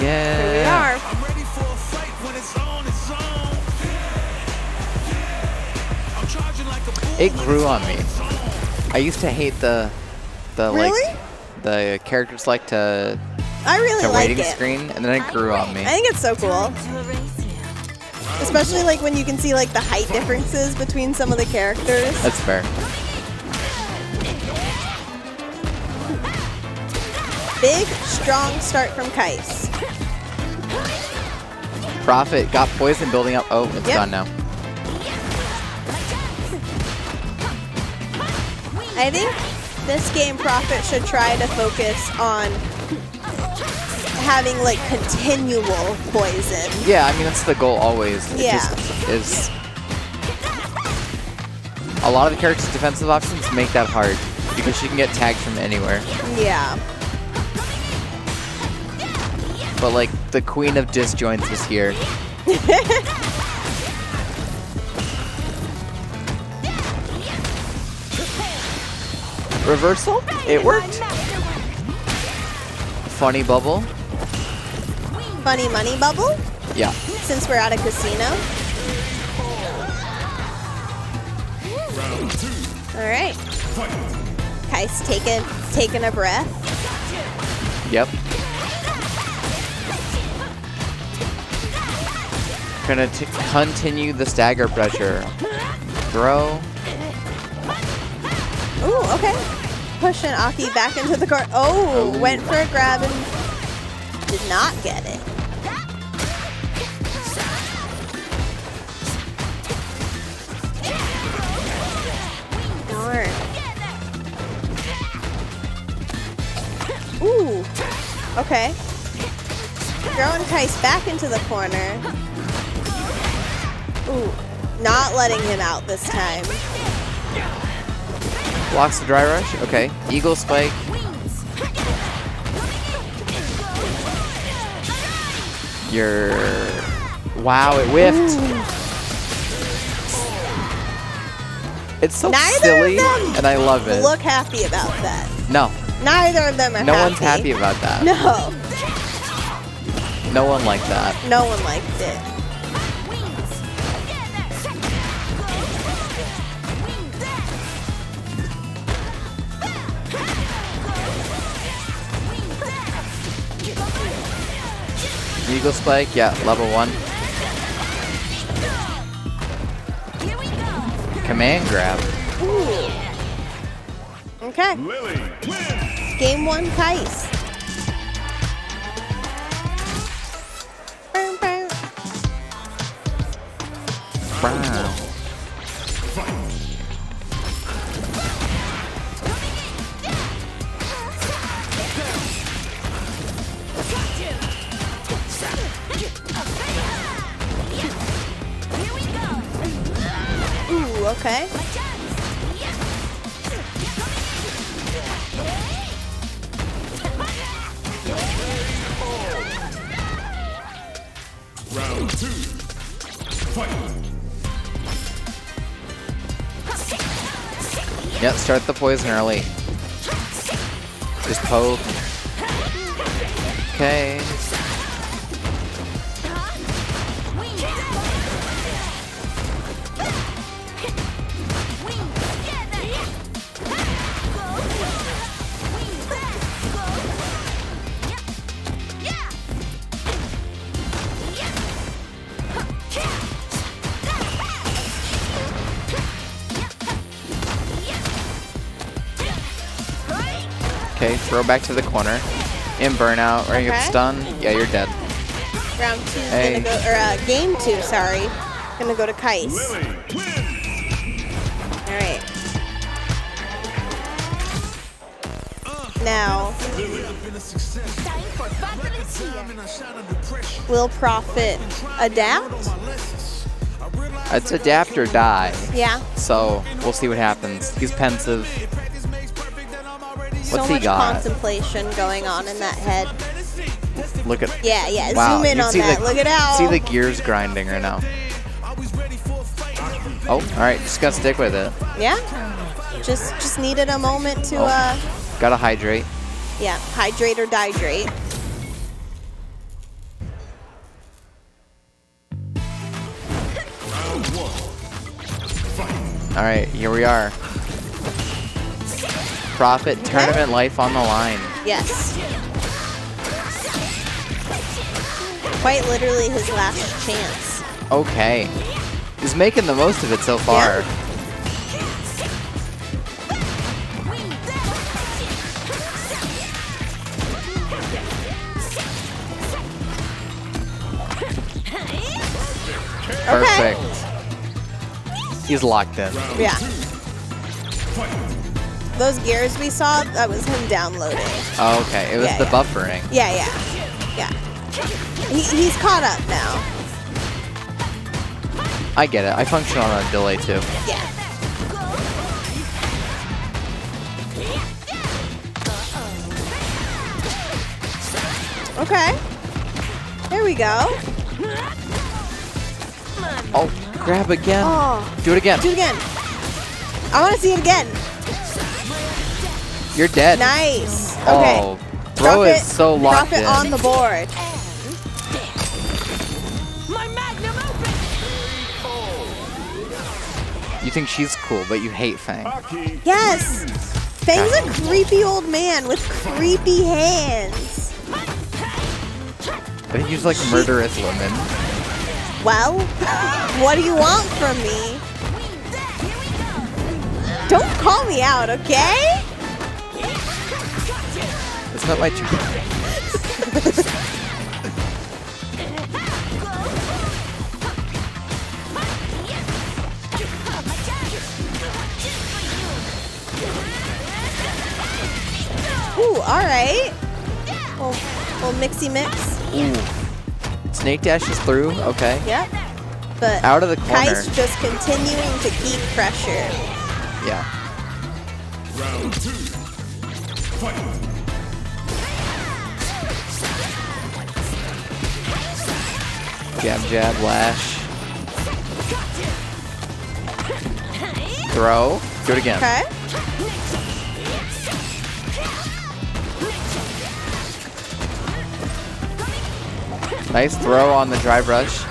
Yeah. Here we are. I'm ready for a fight when it's on, it's on. I'm charging like a bull It grew on me. I used to hate the the Really? like the character select to I really the like waiting it. screen, and then it grew on me. I think it's so cool. Especially like when you can see like the height differences between some of the characters. That's fair. Big, strong start from Kycse. Prophet got poison building up. Oh, it's Yep. gone now. I think this game Prophet should try to focus on having like continual poison. Yeah, I mean that's the goal always. It Yeah. is a lot of the characters' defensive options make that hard because she can get tagged from anywhere. Yeah. But like the queen of disjoints is here. Reversal? It worked. Funny bubble? Funny money bubble, Yeah. since we're at a casino. All right. Kycse taking taking a breath. Yep. Gonna continue the stagger pressure. Throw. Ooh, okay. Pushing Aki back into the court. Oh, went for a grab and did not get it. Ooh. Okay. Throwing Kycse back into the corner. Ooh. Not letting him out this time. Blocks the drive rush. Okay. Eagle spike. You're. Wow, it whiffed. It's so Neither silly, and I love it. Look happy about that. No, Neither of them are no happy. one's happy about that. No, No one liked that. no one liked it. Eagle spike. Yeah, level one. Command grab. Okay. Game one, Kycse. Okay. Round two. Fight. Yep, start the poison early. Just poke. Okay. Okay, throw back to the corner. In burnout, or you get stunned. Yeah, you're dead. Round two Hey. gonna go, or uh, game two, sorry. Gonna go to Kycse. Lily wins. All right. Now, Been a success. Time and I shine under pressure. will Prophet adapt? My lessons. I realize It's adapt or die. Yeah. So we'll see what happens. He's pensive. What's so much got? contemplation going on in that head. Look at yeah, yeah. Wow. Zoom in you on that. The, Look at how see the gears grinding right now. Oh, all right. Just gotta stick with it. Yeah. Just just needed a moment to oh. uh. Gotta hydrate. Yeah, hydrate or dihydrate. All right, here we are. Prophet tournament life on the line. Yes. Quite literally his last chance. Okay. He's making the most of it so far. Okay. Perfect. He's locked in. Yeah. Those gears we saw, that was him downloading. Oh, okay. It was Yeah, the yeah. buffering. Yeah, yeah. Yeah. He, he's caught up now. I get it. I function on a delay too. Yeah. Okay. There we go. Oh, grab again. Oh, Do it again. do it again. I want to see it again. You're dead. Nice. Oh, okay. Oh, bro Drop is it- so locked Drop it in. on the board. My magnum opus! You think she's cool, but you hate Fang. Aki Yes. Fang's a creepy old man with creepy hands. I think he's like murderous women. Well, what do you want from me? Don't call me out, okay? It's not my job. Ooh, alright. Little, little mixy mix. Ooh. Snake dashes through. Okay. Yep. But Out of the corner. Kai's just continuing to keep pressure. Yeah. round two. Fight. Jab, jab, lash. Throw. Do it again. Okay? Nice throw on the drive rush.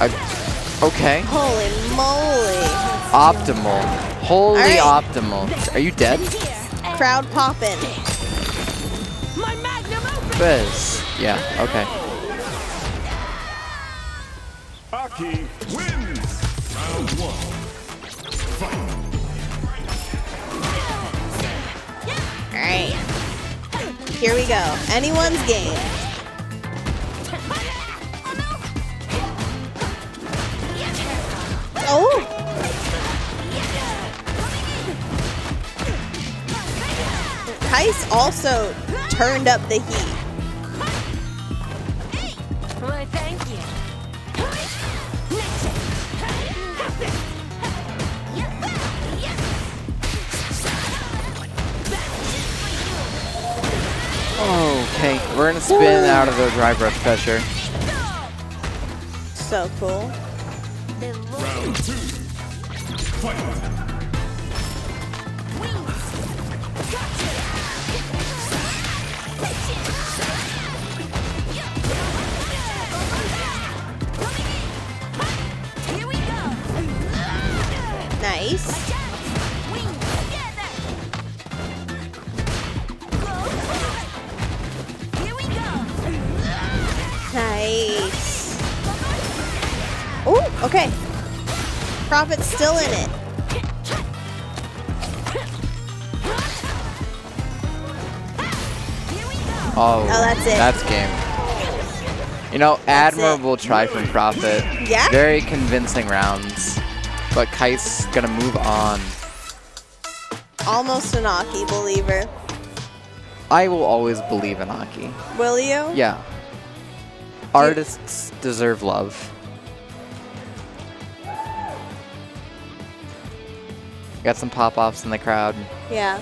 I, okay. Holy moly. Optimal. Holy Alright. optimal. Are you dead? Crowd popping. My magnum! Fizz. Yeah, okay. Aki wins. Round one. Fight. Alright. Here we go. Anyone's game. Kycse also turned up the heat. Why, thank you. Okay, we're gonna spin out of the drive rush pressure. So cool. Round two. Fight. Okay. Prophet's still in it. Oh, Oh, that's it. That's game. You know, That's it. admirable try from Profit. Yeah? Very convincing rounds. But Kite's gonna move on. Almost an Aki believer. I will always believe in Aki. Will you? Yeah. Artists deserve love. Got some pop offs in the crowd. Yeah.